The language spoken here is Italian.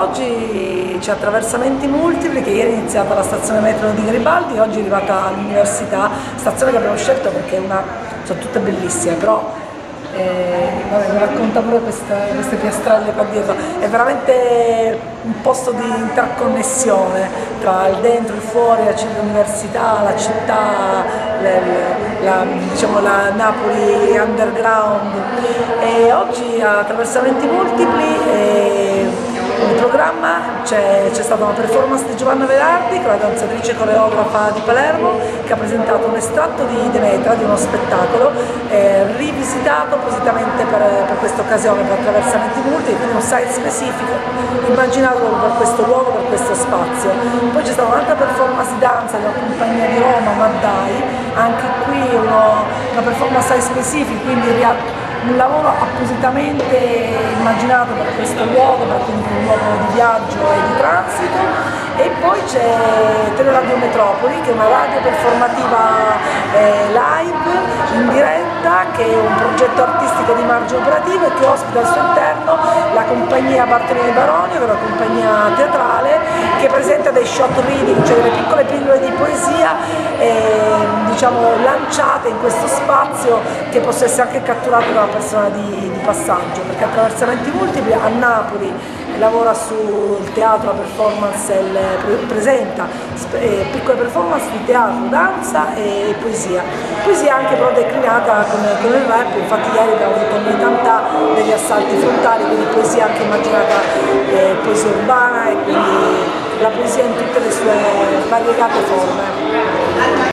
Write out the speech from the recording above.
Oggi c'è attraversamenti multipli che ieri è iniziata la stazione metro di Garibaldi, oggi è arrivata all'università, stazione che abbiamo scelto perché una, sono tutte bellissime, però eh, vabbè, mi racconta pure questa, queste piastrelle qua dietro, è veramente un posto di interconnessione tra il dentro, il fuori, l'università, la città, le, la, diciamo, la Napoli underground e oggi attraversamenti multipli. E, nel programma c'è, stata una performance di Giovanna Velardi, che è la danzatrice coreografa di Palermo, che ha presentato un estratto di Demetra, di uno spettacolo, eh, rivisitato appositamente per, per questa occasione, per attraversamenti multi, quindi un site specifico immaginato per questo luogo, per questo spazio. Poi c'è stata un'altra performance di danza della compagnia di Roma, Maddai, anche qui uno, una performance site specific, quindi un lavoro appositamente immaginato per questo luogo, per un luogo di viaggio e di transito. E poi c'è Teleradio Metropoli che è una radio performativa eh, live in diretta che è un progetto artistico di margine operativo e che ospita al suo interno la compagnia Bartolini Baronio, che è una compagnia teatrale che presenta dei shot reading, cioè delle piccole pillole di poesia eh, diciamo, lanciate in questo spazio che possa essere anche catturato da una persona di, di passaggio, perché attraversamenti multipli a Napoli lavora sul teatro, la performance, il, presenta eh, piccole performance di teatro, danza e poesia. Poesia anche però declinata con, con il rap, infatti ieri abbiamo avuto tanta degli assalti frontali, quindi poesia anche immaginata eh, poesia urbana e quindi la poesia in tutte le sue variegate forme.